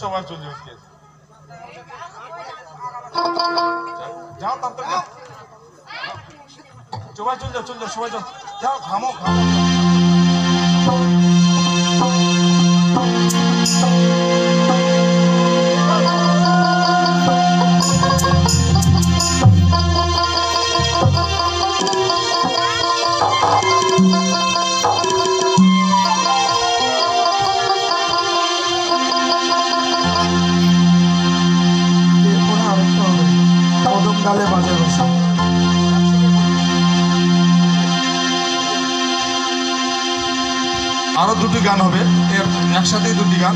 সবাই চলে যাচ্ছে যাও তাড়াতাড়ি যাও। সবাই চলে যাও চলে যাও, সবাই যাও। যাও, ঘামো ঘামো। এরপরে আরও দুটি গান হবে। এর একসাথেই দুটি গান।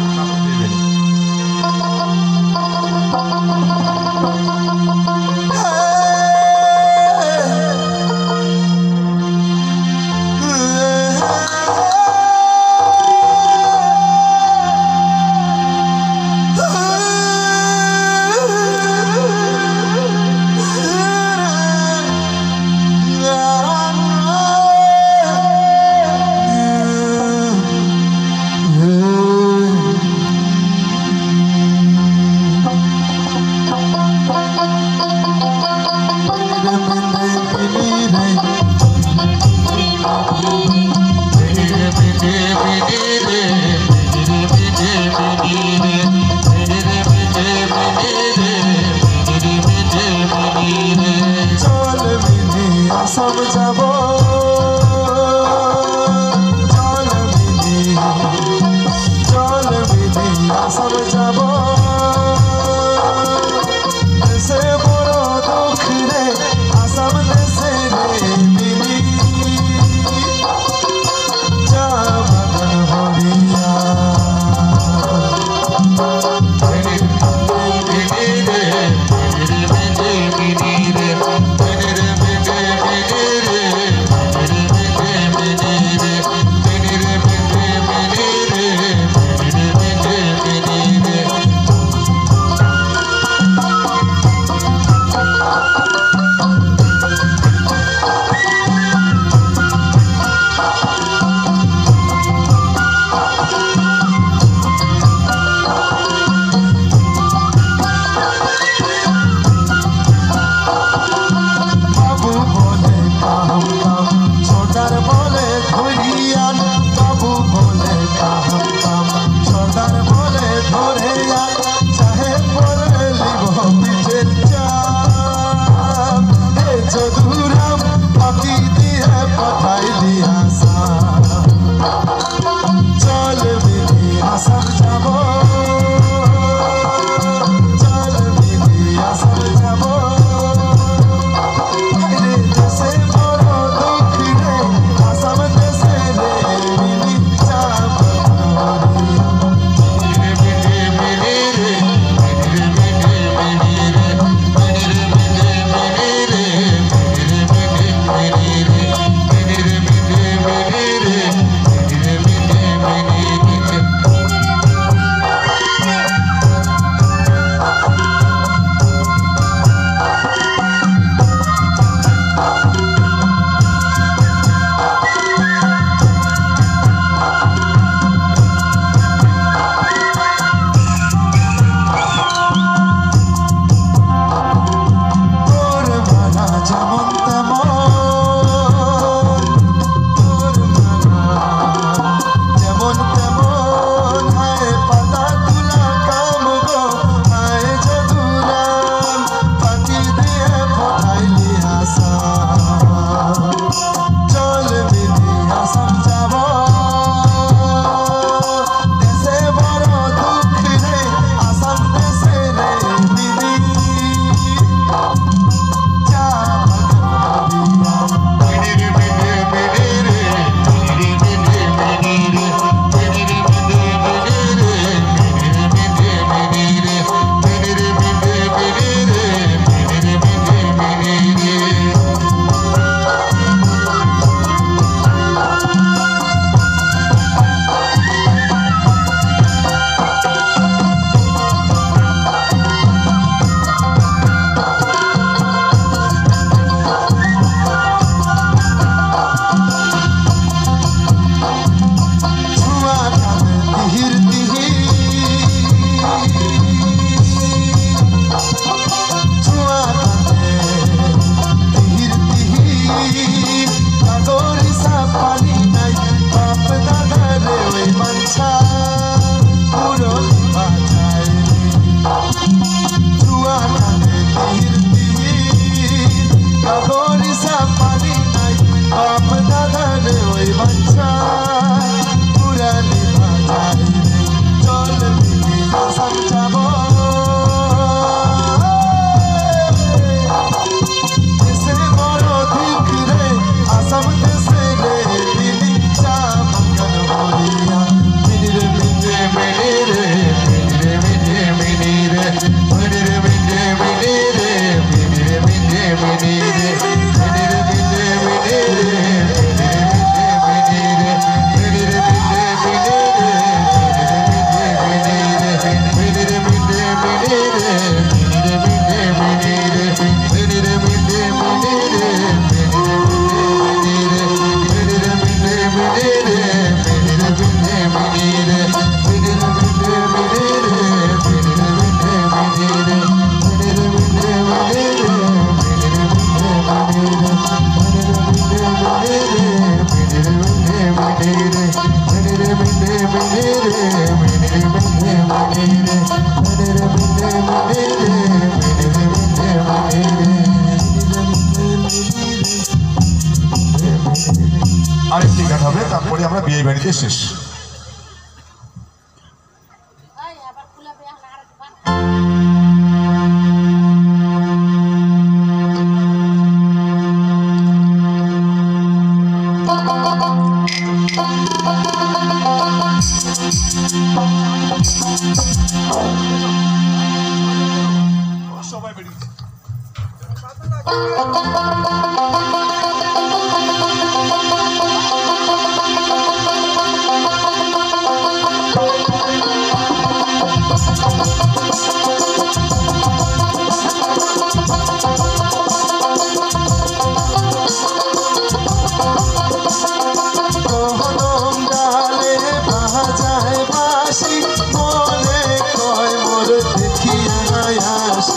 是事实。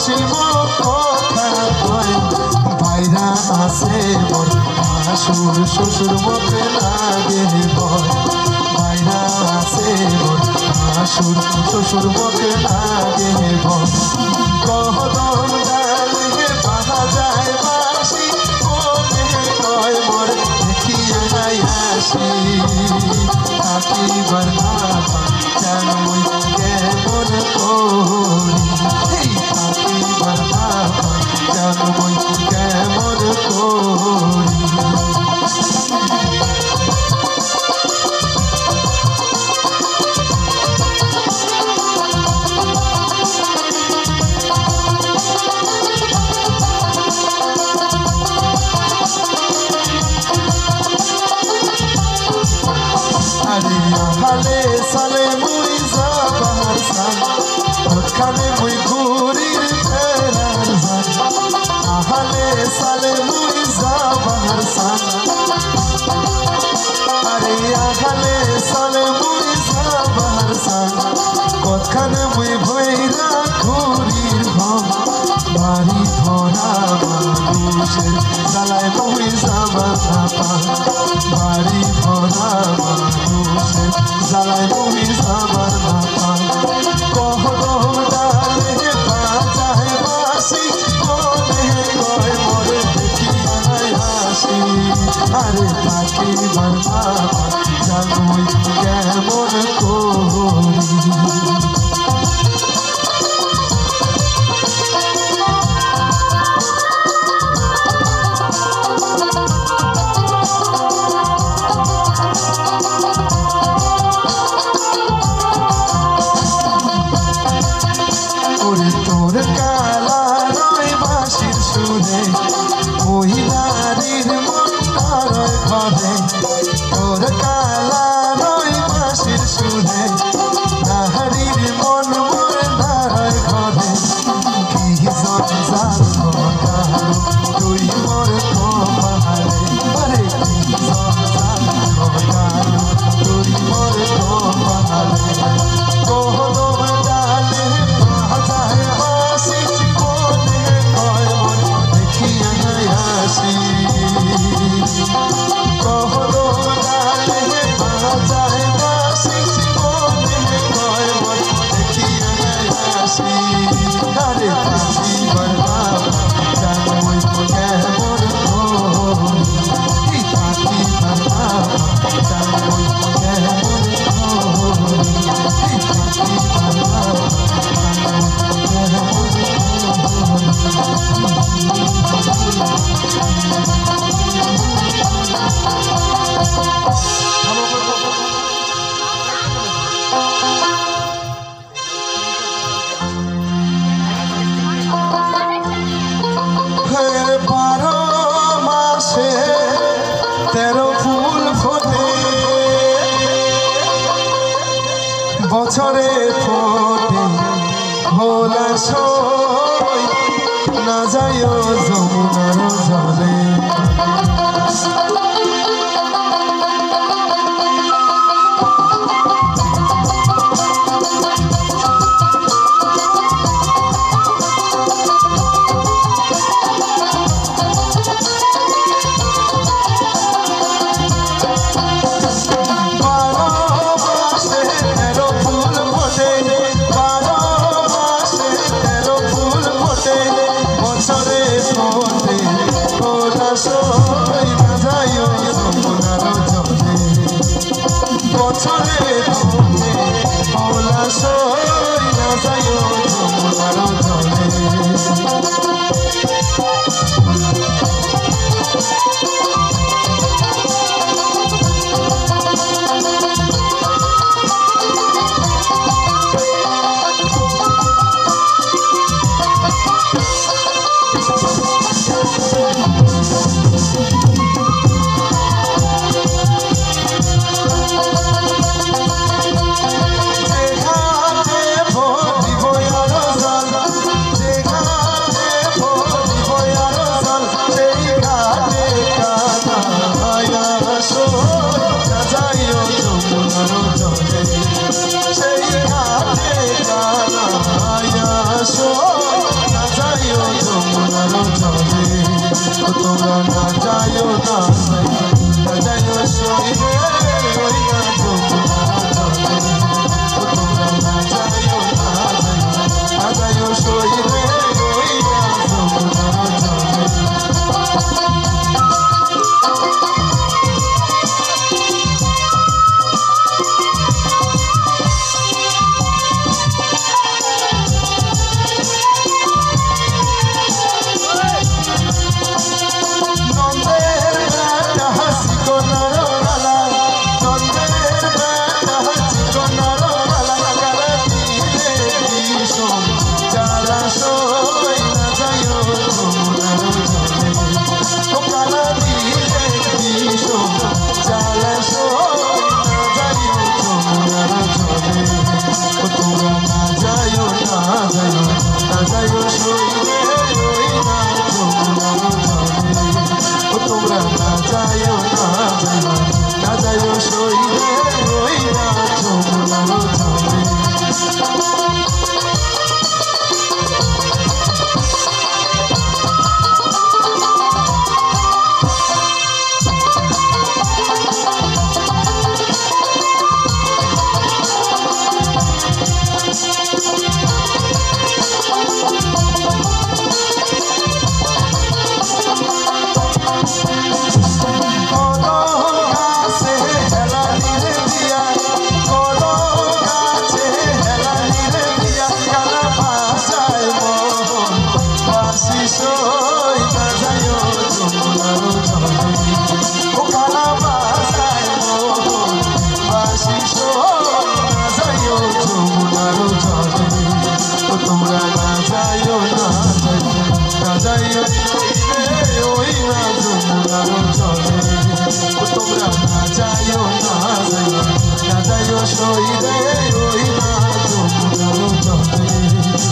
শিল্প ভাইরা আসে বই শাশুর শ্বশুর মতে লাগে বই ভাইরা আসে বই শাশুর শ্বশুর মতে লাগে বই কহদম ডালে বাহা যায় বাসি কোনে কয় মোর দেখিয়ে নাই হাসি Dalai Bhumi Sabha Sapa I'm not a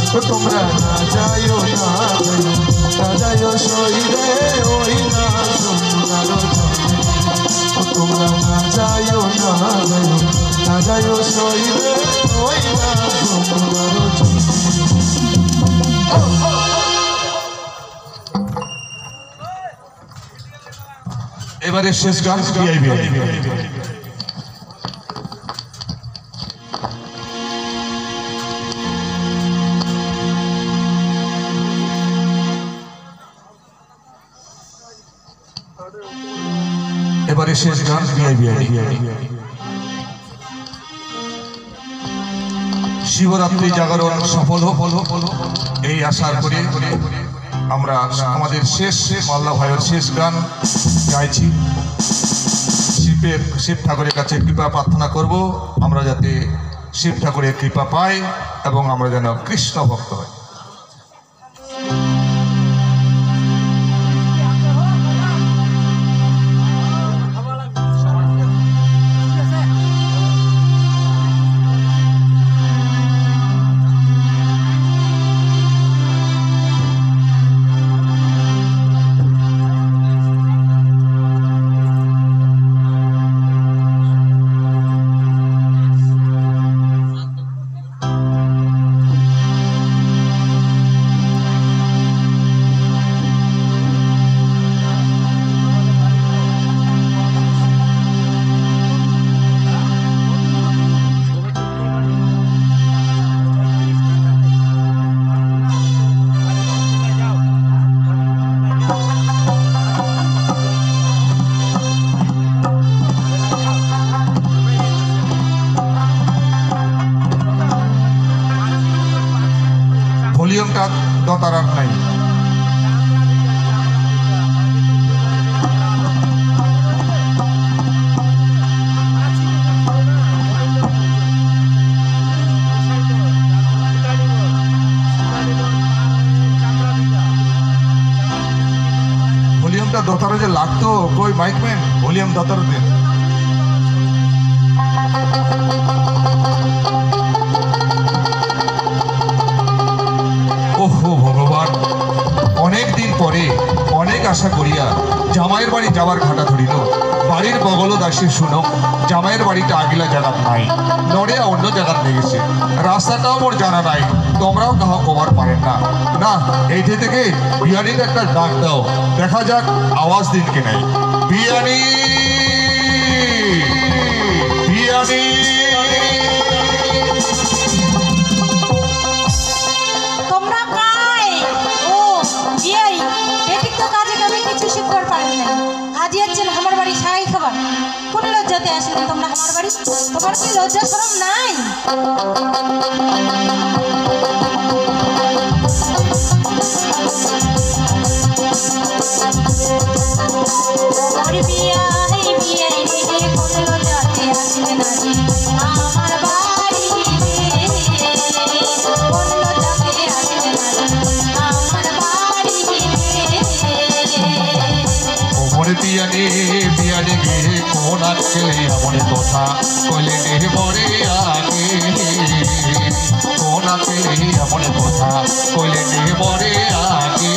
তোমরা না যাইও না না যাইও শরীরে ওই না তোমরা না যাইও না না যাইও না তোমরা এবারে শেষ গান শিবরাত্রি জাগরণ সফল হোক। এই আশা করে আমরা আমাদের শেষ মাল্লা ভাইয়ের শেষ গান গাইছি। শিবের শিব ঠাকুরের কাছে কৃপা প্রার্থনা করব। আমরা যাতে শিব ঠাকুরের কৃপা পাই এবং আমরা যেন কৃষ্ণ ভক্ত হই। ভলিউম দতার দেন ওহো ভগবান অনেক দিন পরে, অনেক আশা করিয়া জামাইয়ের বাড়ি যাওয়ার ঘাটা ধরিল। বাড়ির বগল দাসে শুনো জামাইয়ের বাড়িটা আগিলা জায়গা নাই, নড়িয়া অন্য জায়গাত লেগেছে। রাস্তাটাও মোর জানা নাই, তোমরাও কাহা কবার পারেন না। না এইটি থেকে বিয়ানির একটা ডাক দাও, দেখা যাক আওয়াজ দিন কে নাই। বিয়ানি! তোমরা কাই ও বিয়াই বেটিক তো কাজে আমি আমার বাড়ি কোন লজ্জাতে আসলেন তোমরা আমার বাড়ি। তোমার লজ্জা শরম নাই? আজকে এমন কথা কইলে মরে আগে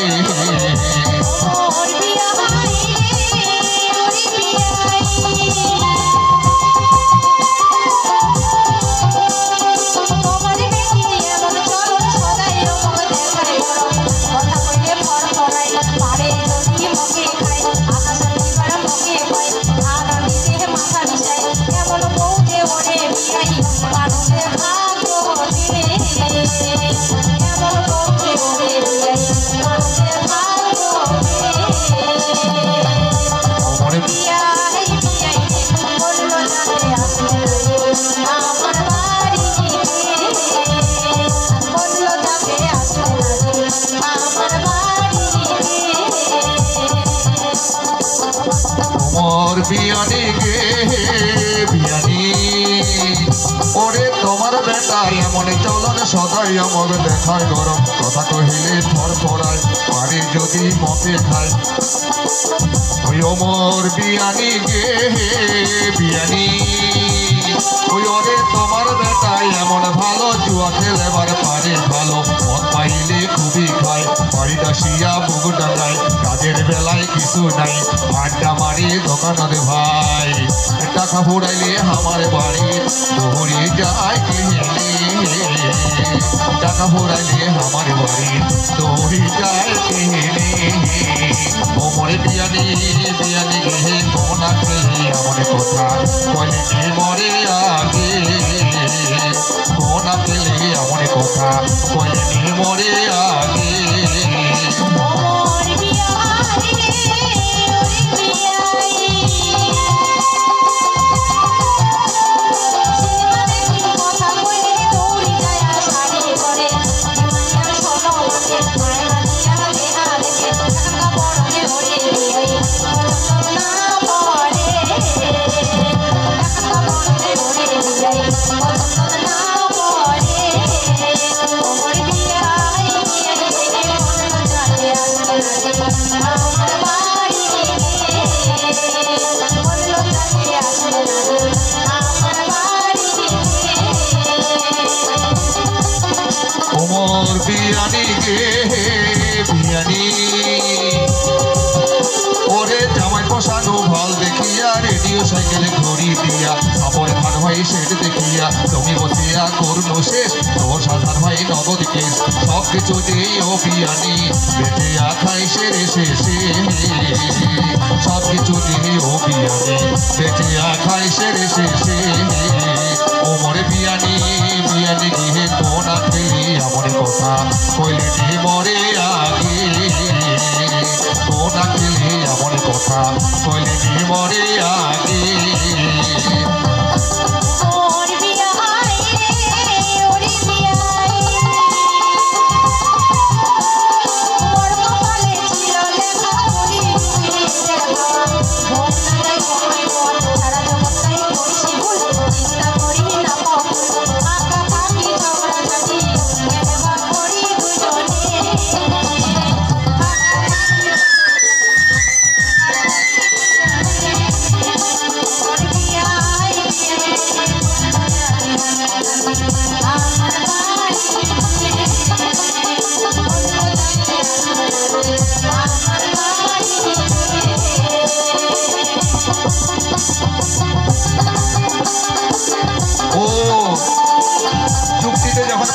সদাই আমর দেখায় গরম। কথা কহিলে ফর ফরায় পারে যদি মতে খায়। ওই ওমর বিয়ানি গে, বিয়ানি। ওই ওরে তোমার বেটাই, এমন ভালো জুয়া খেলেবার পারে ভালো। মদ পাইলে খুবই খায় বাড়ি দাসিয়া বুক ডাঙায়। কাজের বেলায় কিছু নাই আড্ডা মারি দোকানের ভাই। টাকা ফুরাইলে আমার বাড়ি দৌড়ে যায় টাকা ফুরাইলে আমার বাড়ি দৌড়ে যায় কেহেনে ওমরে বিয়ানি বিয়ানি গে কোনা খেলে আমার কথা। কলে কে মরে আগে কোনা খেলে আমার কথা। কলে মরে আগে ওমর বিয়ানি গে বিয়ানি। ওরে জামাই পোষানো ভালো দেখিয়া, রেডিও সাইকেলে ঘড়ি দিয়া, আপন খান ভাই সেট দেখিয়া, তুমি বসিয়া করুন শেষ। তোর সাধার ভাই নগদ কেস সব কিছু দিয়ে ও বিয়ানি। বেটিয়া খাই সেরে শেষে। সব কিছু দিয়ে ও বিয়ানি। বেটিয়া খাই সেরে শেষে। বিয়ানি বিয়ানি গিয়ে কোনা আমার কথা কইলে মরে আগে। কোনা আমার কথা কইলে মরে আগে।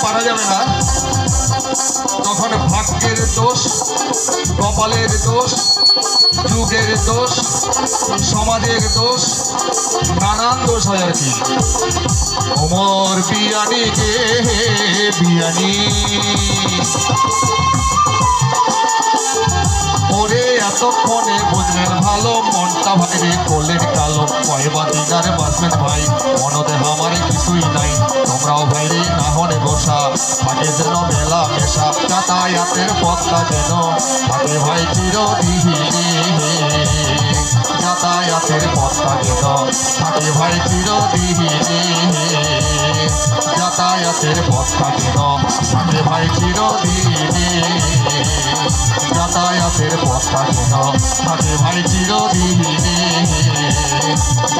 পারা যাবে না। তখন ভাগ্যের দোষ, কপালের দোষ, যুগের দোষ, সমাজের দোষ, নানান দোষ হয় আর কি ওমর বিয়ানি গে বিয়ানি? ওরে এতক্ষণে বুঝলেন ভালো মনটা ভাইরে কোলের কালো কয়বা দিনারে বাঁচবেন ভাই মনদে আমার কিছুই নাই। তোমরাও ভাইরে না হনে বসা থাকে যেন মেলা মেশা যাতায়াতের পথটা যেন থাকে ভাই চিরদিনে যাতায়াতের পথটা যেন থাকে ভাই চিরদিনে যাতায়াতের পথটা যেন থাকে ভাই চিরদিনে যাতায়াতের পথটা যেন থাকে ভাই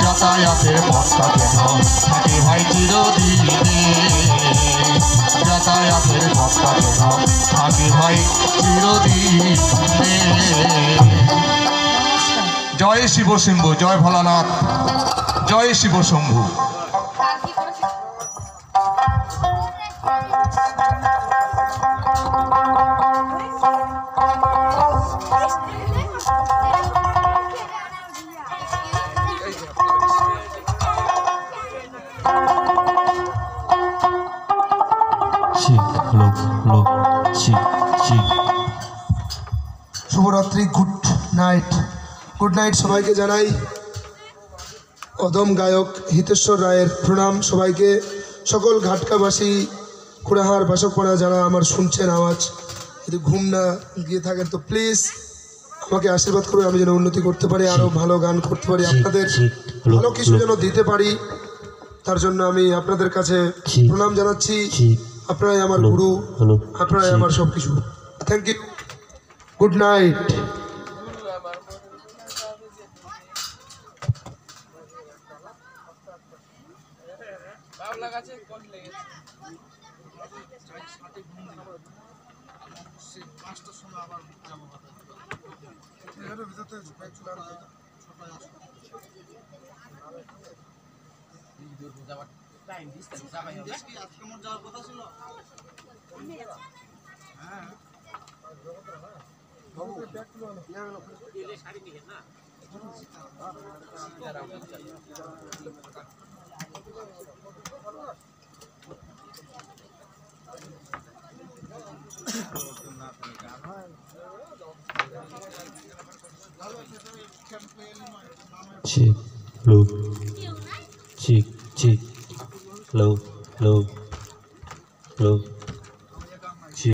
যাতায়াতের পথটা যেন থাকে ভাই যাতায়াতের পথটা যেন থাকে ভাই চিরদিনে জয় শিব শম্ভু জয় ভোলানাথ। জয় শিব শম্ভু শুভরাত্রি গুড নাইট গুড নাইট সবাইকে জানাই। অদম গায়ক হিতেশ্বর রায়ের প্রণাম সবাইকে। সকল ঘাটকাবাসী খুড়াহার বাসকপাড়া যারা আমার শুনছেন আওয়াজ যদি ঘুম না গিয়ে থাকেন তো প্লিজ আমাকে আশীর্বাদ করবে আমি যেন উন্নতি করতে পারি আরও ভালো গান করতে পারি। আপনাদের ভালো কিছু যেন দিতে পারি তার জন্য আমি আপনাদের কাছে প্রণাম জানাচ্ছি। আপনারাই আমার গুরু আপনারাই আমার সব কিছু থ্যাংক ইউ গুড নাইট তাদের পাঁচটার সময় আবার যাব হাতে ভিতরে ছোটায় আসব যাওয়ার কথা ছিল হ্যাঁ শাড়ি 七六七七六六六